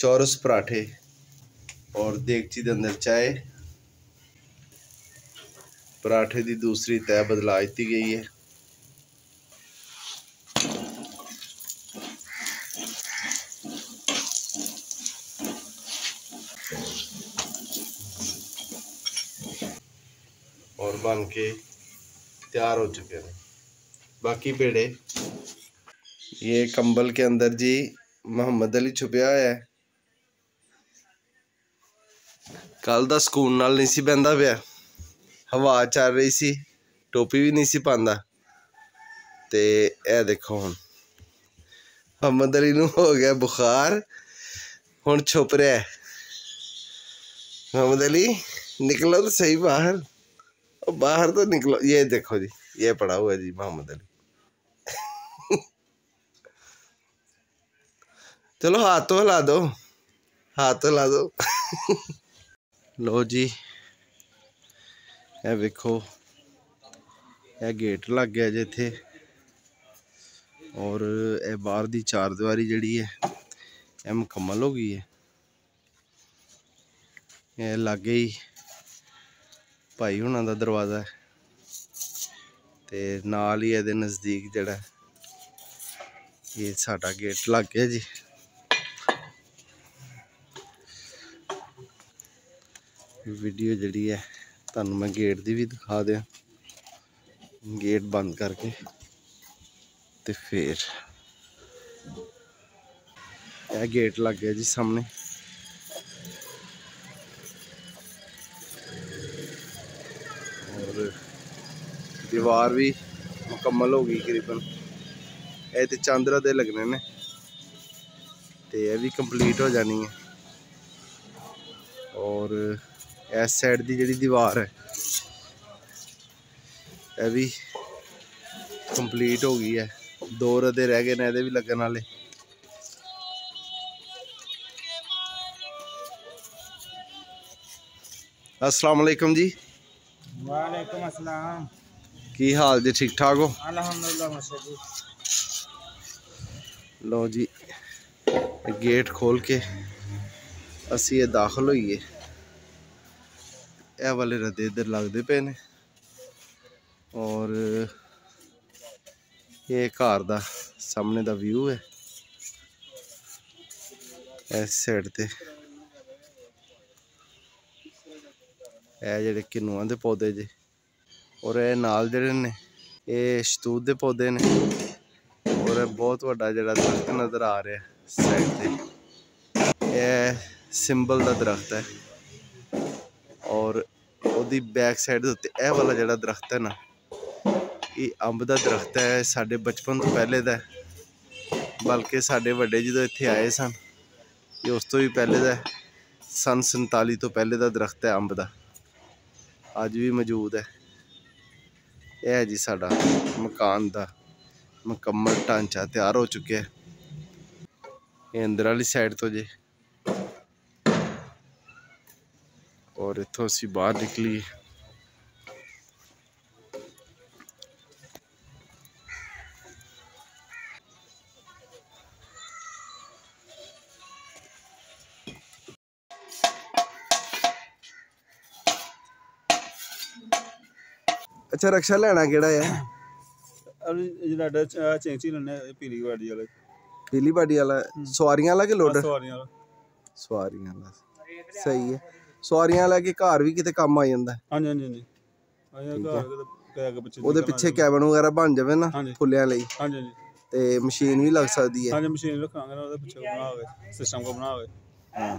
चौरस पराठे और ਦੇਗਚੀ के अंदर चाय। पराठे की दूसरी तय बदला दी गई है। और बन के तैयार हो चुके हैं। बाकी पेड़े। ये कंबल के अंदर जी मोहम्मद अली छुपया हुआ है। ਕੱਲ ਦਾ ਸਕੂਨ ਨਾਲ ਨਹੀਂ ਸੀ ਬੈੰਦਾ ਪਿਆ ਹਵਾ ਚੱਲ ਰਹੀ ਸੀ ਟੋਪੀ ਵੀ ਨਹੀਂ ਸੀ ਪਾਉਂਦਾ ਤੇ ਇਹ ਦੇਖੋ ਹੁਣ ਮੁਹੰਮਦ ਅਲੀ ਨੂੰ ਹੋ ਗਿਆ ਬੁਖਾਰ ਹੁਣ ਛੁਪ ਰਿਹਾ ਹੈ मोहम्मद अली निकलो तो सही बाहर और बाहर तो निकलो ये देखो जी ये पड़ा हुआ है जी मोहम्मद अली चलो हाथ तो हिला दो हाथ तो हिला दो ਲੋ ਜੀ, ਇਹ ਵੇਖੋ, ਇਹ ਗੇਟ ਲੱਗ ਗਿਆ ਜੇ ਇੱਥੇ। ਔਰ ਇਹ ਬਾਹਰ ਦੀ ਚਾਰ ਦੀਵਾਰੀ ਜਿਹੜੀ ਹੈ, ਇਹ ਮੁਕੰਮਲ ਹੋ ਗਈ ਹੈ। ਇਹ ਲਾਗੇ ਹੀ ਭਾਈ ਹੁਣਾਂ ਦਾ ਦਰਵਾਜ਼ਾ ਹੈ। ਤੇ ਨਾਲ ਹੀ ਇਹਦੇ ਨਜ਼ਦੀਕ ਜਿਹੜਾ, ਇਹ ਸਾਡਾ ਗੇਟ ਲੱਗ ਗਿਆ ਜੀ। ਵੀਡੀਓ ਜਿਹੜੀ ਹੈ, ਤੁਹਾਨੂੰ ਮੈਂ ਗੇਟ ਦੀ ਵੀ ਦਿਖਾ ਦਿਆਂ। ਗੇਟ ਬੰਦ ਕਰਕੇ ਤੇ ਫੇਰ ਇਹ ਗੇਟ ਲੱਗ ਗਿਆ ਜੀ ਸਾਹਮਣੇ। ਔਰ ਦੀਵਾਰ ਵੀ ਮੁਕੰਮਲ ਹੋ ਗਈ ਕਰੀਬਨ ਇਹ ਤੇ ਚਾਂਦਰਾ ਦੇ ਲੱਗਣੇ ਨੇ। ਤੇ ਇਹ ਵੀ ਕੰਪਲੀਟ ਹੋ ਜਾਣੀ ਹੈ। ਔਰ ਇਸ ਸਾਈਡ ਦੀ ਜਿਹੜੀ ਦੀਵਾਰ ਹੈ ਇਹ ਵੀ ਕੰਪਲੀਟ ਹੋ ਗਈ ਹੈ ਦੋ ਰਦੇ ਰਹਿ ਗਏ ਨੇ ਇਹਦੇ ਵੀ ਲੱਗਣ ਵਾਲੇ अस्सलाम वालेकुम जी वालेकुम अस्सलाम की हाल जी ठीक ठाक हो अल्हम्दुलिल्लाह माशा जी ਲਓ ਜੀ ਇਹ ਗੇਟ ਖੋਲ ਕੇ ਅਸੀਂ ਇਹ ਦਾਖਲ ਹੋਈਏ ਇਹ ਵਾਲੇ ਰਦੇ ਇੱਧਰ ਲੱਗਦੇ ਪਏ ਨੇ। ਔਰ ਇਹ ਘਰ ਦਾ ਸਾਹਮਣੇ ਦਾ ਵਿਊ ਹੈ। ਇਸ ਸਾਈਡ ਤੇ। ਇਹ ਜਿਹੜੇ ਕਿਨੂਆਂ ਦੇ ਪੌਦੇ ਜੇ। ਔਰ ਇਹ ਨਾਲ ਜਿਹੜੇ ਨੇ, ਇਹ ਸ਼ਤੂਤ ਦੇ ਪੌਦੇ ਨੇ। ਔਰ ਇਹ ਬਹੁਤ ਵੱਡਾ ਜਿਹੜਾ ਦਰਖਤ ਨਜ਼ਰ ਆ ਰਿਹਾ ਸਾਈਡ ਤੇ। ਇਹ ਸਿੰਬਲ ਦਾ ਦਰਖਤ ਹੈ। ਉਹਦੀ ਬੈਕ ਸਾਈਡ ਦੇ ਉੱਤੇ ਇਹ ਵਾਲਾ ਜਿਹੜਾ ਦਰਖਤ ਹੈ ਨਾ, ਇਹ ਅੰਬ ਦਾ ਦਰਖਤ ਹੈ ਸਾਡੇ ਬਚਪਨ ਤੋਂ ਪਹਿਲੇ ਦਾ ਬਲਕਿ ਸਾਡੇ ਵੱਡੇ ਜਦੋਂ ਇੱਥੇ ਆਏ ਸਨ, ਇਹ ਉਸ ਤੋਂ ਵੀ ਪਹਿਲੇ ਦਾ ਹੈ। ਸੰਨ 47 ਤੋਂ ਪਹਿਲੇ ਦਾ ਦਰਖਤ ਹੈ ਅੰਬ ਦਾ। ਅੱਜ ਵੀ ਮੌਜੂਦ ਹੈ। ਇਹ ਹੈ ਜੀ ਸਾਡਾ ਮਕਾਨ ਦਾ ਮੁਕੰਮਲ ਢਾਂਚਾ ਤਿਆਰ ਹੋ ਚੁੱਕਿਆ ਹੈ। ਇਹ ਅੰਦਰ ਵਾਲੀ ਸਾਈਡ ਤੋਂ ਜੇ ਔਰ ਇੱਥੋਂ ਅਸੀਂ ਬਾਹਰ ਨਿਕਲੀ ਅੱਛਾ ਰਕਸ਼ਾ ਲੈਣਾ ਕਿਹੜਾ ਹੈ ਜਿਹੜਾ ਡਾ ਚੈਂਚੀ ਲੈਣੇ ਪੀਲੀ ਵਾੜੀ ਵਾਲੇ ਪੀਲੀ ਬਾਡੀ ਵਾਲਾ ਸਵਾਰੀਆਂ ਵਾਲਾ ਕਿ ਲੋਡਰ ਸਵਾਰੀਆਂ ਵਾਲਾ ਸਵਾਰੀਆਂ ਵਾਲਾ ਸਹੀ ਹੈ ਸਵਾਰੀਆਂ ਲੈ ਕੇ ਘਰ ਵੀ ਕਿਤੇ ਕੰਮ ਆ ਜਾਂਦਾ। ਹਾਂਜੀ ਹਾਂਜੀ ਹਾਂਜੀ। ਆਇਆ ਘਰ ਕਿਤੇ ਕਹਿ ਕੇ ਪਿੱਛੇ ਉਹਦੇ ਪਿੱਛੇ ਕੈਬਨ ਵਗੈਰਾ ਬਣ ਜਾਵੇ ਨਾ। ਫੁੱਲਿਆਂ ਲਈ। ਹਾਂਜੀ ਹਾਂਜੀ। ਤੇ ਮਸ਼ੀਨ ਵੀ ਲੱਗ ਸਕਦੀ ਹੈ। ਹਾਂਜੀ ਮਸ਼ੀਨ ਰੱਖਾਂਗੇ ਨਾ ਉਹਦੇ ਪਿੱਛੇ ਬਣਾ ਹੋਵੇ ਸਿਸਟਮ ਕੋ ਬਣਾ ਹੋਵੇ ਹਾਂ।